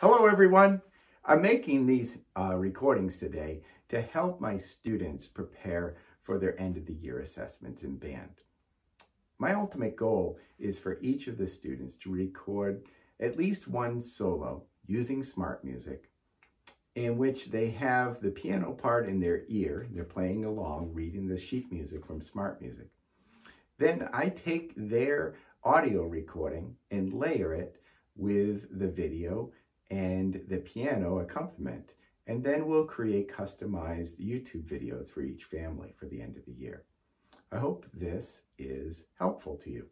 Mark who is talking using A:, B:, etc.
A: Hello, everyone. I'm making these uh, recordings today to help my students prepare for their end of the year assessments in band. My ultimate goal is for each of the students to record at least one solo using SmartMusic in which they have the piano part in their ear. They're playing along, reading the sheet music from SmartMusic. Then I take their audio recording and layer it with the video and the piano accompaniment. And then we'll create customized YouTube videos for each family for the end of the year. I hope this is helpful to you.